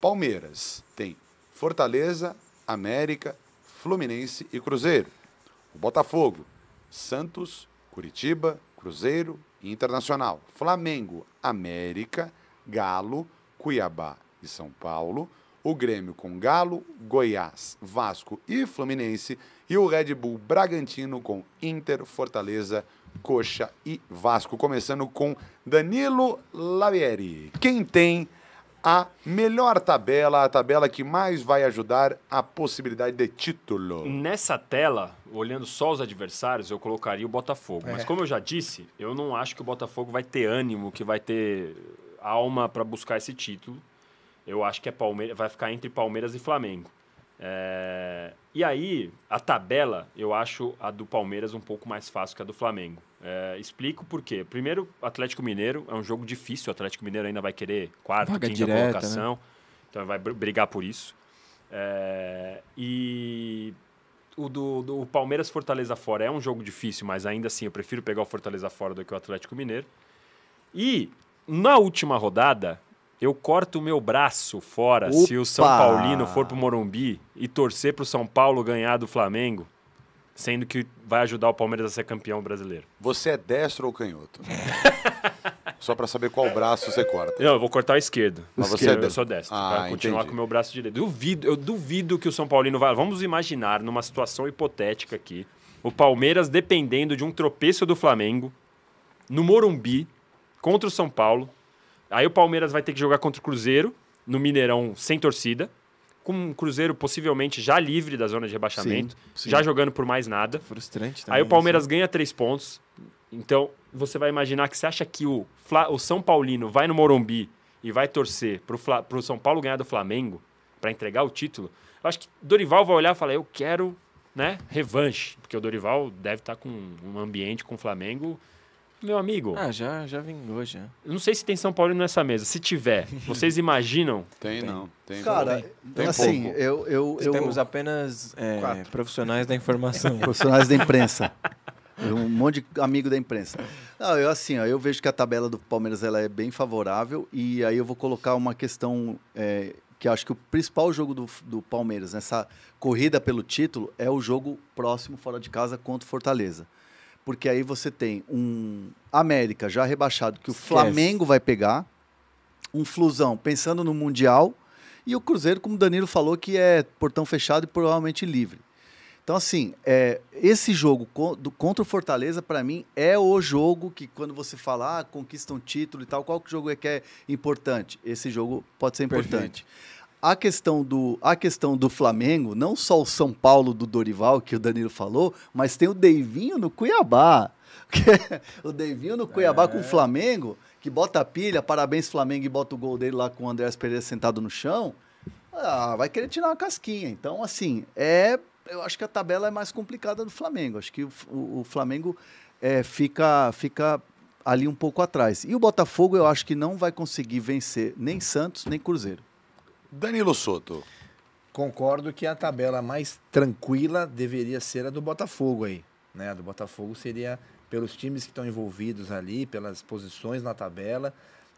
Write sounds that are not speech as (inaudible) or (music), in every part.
Palmeiras tem Fortaleza, América, Fluminense e Cruzeiro. O Botafogo, Santos, Curitiba, Cruzeiro e Internacional. Flamengo, América, Galo, Cuiabá e São Paulo. O Grêmio com Galo, Goiás, Vasco e Fluminense. E o Red Bull Bragantino com Inter, Fortaleza, Coxa e Vasco. Começando com Danilo Lavieri. Quem tem a melhor tabela, a tabela que mais vai ajudar a possibilidade de título. Nessa tela, olhando só os adversários, eu colocaria o Botafogo. Mas como eu já disse, eu não acho que o Botafogo vai ter ânimo, que vai ter alma para buscar esse título. Eu acho que é Palmeiras, vai ficar entre Palmeiras e Flamengo. É, E aí, a tabela, eu acho a do Palmeiras um pouco mais fácil que a do Flamengo. É, explico por quê. Primeiro, Atlético Mineiro é um jogo difícil. O Atlético Mineiro ainda vai querer quarta, Vaga quinta direta, colocação. Então vai br- brigar por isso. É, e o do, do Palmeiras Fortaleza fora é um jogo difícil, mas ainda assim eu prefiro pegar o Fortaleza fora do que o Atlético Mineiro. E na última rodada, eu corto o meu braço fora se o São Opa! Paulino for pro Morumbi e torcer pro São Paulo ganhar do Flamengo, sendo que vai ajudar o Palmeiras a ser campeão brasileiro. Você é destro ou canhoto? (laughs) Só para saber qual braço você corta. Não, eu vou cortar o esquerdo. Mas você é eu sou destro. Ah, pra continuar entendi. com o meu braço direito. Duvido, eu duvido que o São Paulino vai. Vamos imaginar numa situação hipotética aqui. O Palmeiras dependendo de um tropeço do Flamengo no Morumbi contra o São Paulo. Aí o Palmeiras vai ter que jogar contra o Cruzeiro no Mineirão sem torcida. Com o Cruzeiro possivelmente já livre da zona de rebaixamento, sim. já jogando por mais nada. Frustrante também. Aí o Palmeiras assim. ganha três pontos. Então, você vai imaginar que você acha que o, Fla- o São Paulino vai no Morumbi e vai torcer Fla- pro São Paulo ganhar do Flamengo para entregar o título. Eu acho que Dorival vai olhar e falar: eu quero né, revanche. Porque o Dorival deve estar com um ambiente com o Flamengo. Meu amigo, Ah, já, já vingou, já. eu não sei se tem São Paulino nessa mesa. Se tiver, vocês (laughs) imaginam? Tem, não. Tem, Cara, Tem assim, pouco. eu, eu, eu Temos apenas é, profissionais da informação. (laughs) profissionais da imprensa. Um monte de amigo da imprensa. Não, eu assim, ó, eu vejo que a tabela do Palmeiras ela é bem favorável e aí eu vou colocar uma questão é, que eu acho que o principal jogo do, do Palmeiras nessa corrida pelo título é o jogo próximo fora de casa contra o Fortaleza. Porque aí você tem um América já rebaixado que o Esquece. Flamengo vai pegar, um Flusão pensando no Mundial e o Cruzeiro, como o Danilo falou, que é portão fechado e provavelmente livre. Então, assim, é, esse jogo contra o Fortaleza, para mim, é o jogo que, quando você fala, ah, conquista um título e tal, qual que jogo é que é importante? Esse jogo pode ser importante. A questão, do, a questão do Flamengo, não só o São Paulo do Dorival, que o Danilo falou, mas tem o Deivinho no Cuiabá. (laughs) o Deivinho no Cuiabá com o Flamengo, que bota a pilha, parabéns Flamengo, e bota o gol dele lá com o Andrés Pereira sentado no chão. Ah, vai querer tirar uma casquinha. Então, assim, é. Eu acho que a tabela é mais complicada do Flamengo. Acho que o, o- o Flamengo é, fica, fica ali um pouco atrás. E o Botafogo, eu acho que não vai conseguir vencer nem Santos, nem Cruzeiro. Danilo Soto. Concordo que a tabela mais tranquila deveria ser a do Botafogo aí. Né? A do Botafogo seria pelos times que estão envolvidos ali, pelas posições na tabela.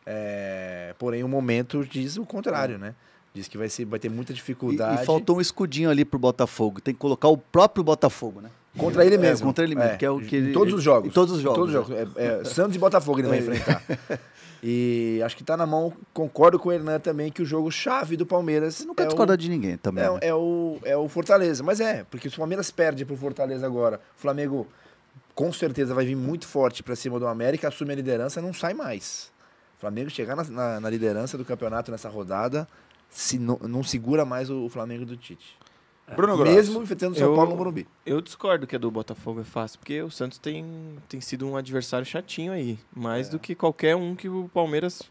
É, Porém, o momento diz o contrário, né? Diz que vai, ser, vai ter muita E, dificuldade e faltou um escudinho ali pro Botafogo. Tem que colocar o próprio Botafogo, né? contra ele É, mesmo. contra ele mesmo, que é o que ele- todos os jogos. em todos os jogos, Todos os jogos. É, é, Santos e Botafogo ele vai É. enfrentar. E acho que tá na mão, concordo com o Hernan também, que o jogo chave do Palmeiras. Nunca é o- discorda de ninguém também. É, né? é o, é o Fortaleza. Mas é, porque se o Palmeiras perde pro Fortaleza agora, o Flamengo com certeza vai vir muito forte pra cima do América, assume a liderança, não sai mais. O Flamengo chegar na, na- na liderança do campeonato nessa rodada, se não, não segura mais o, Flamengo do Tite. Bruno Grosso. Mesmo enfrentando o São Eu- Paulo no Morumbi. Eu discordo que a do Botafogo é fácil, porque o Santos tem, tem sido um adversário chatinho aí. Mais do que qualquer um que o Palmeiras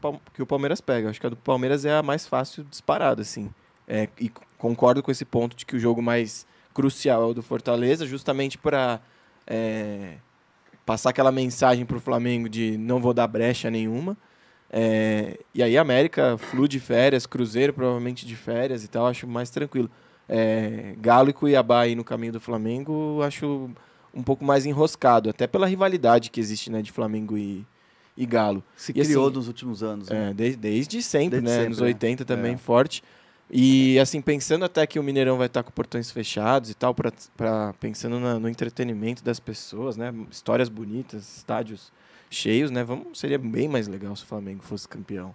Pal- que o Palmeiras pega. Acho que a do Palmeiras é a mais fácil disparada, assim. É, e concordo com esse ponto de que o jogo mais crucial é o do Fortaleza, justamente para passar aquela mensagem para o Flamengo de não vou dar brecha nenhuma. É, e aí América flui de férias, Cruzeiro provavelmente de férias e tal, acho mais tranquilo. É, Galo e Cuiabá aí no caminho do Flamengo, acho um pouco mais enroscado, até pela rivalidade que existe né, de Flamengo e, e Galo. Se E assim, criou nos últimos anos. né? É, de- desde sempre, Desde né? sempre, Anos né? 80 também É. forte. E assim, pensando até que o Mineirão vai estar com portões fechados e tal, pra, pra- pensando na- no entretenimento das pessoas, né? Histórias bonitas, estádios cheios, né? Vamos, seria bem mais legal se o Flamengo fosse campeão.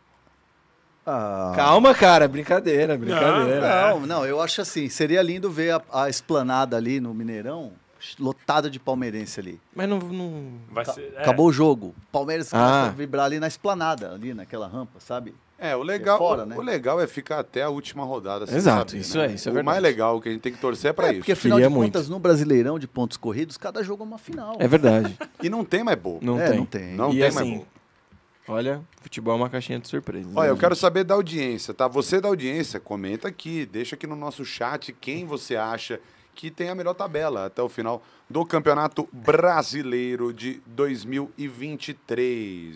Ah. Calma, cara, brincadeira, brincadeira. Não, não, eu acho assim, seria lindo ver a, a esplanada ali no Mineirão lotada de palmeirense ali. Mas não. não... Vai ser, é, Acabou o jogo. Palmeiras Ah. vibrar ali na esplanada, ali naquela rampa, sabe? É, o legal, fora, o- né? o legal é ficar até a última rodada. Exato, saber, isso né? é- isso é O verdade. mais legal que a gente tem que torcer é pra É, isso. porque afinal Queria de muito. contas, no Brasileirão de pontos corridos, cada jogo é uma final. É verdade. E não tem mais bobo. Não É, tem. não tem. Não e tem mais assim, bobo. olha, futebol é uma caixinha de surpresa. Olha, né, eu quero gente? saber da audiência, tá? Você da audiência, comenta aqui, deixa aqui no nosso chat quem você acha que tem a melhor tabela até o final do Campeonato Brasileiro de 2023.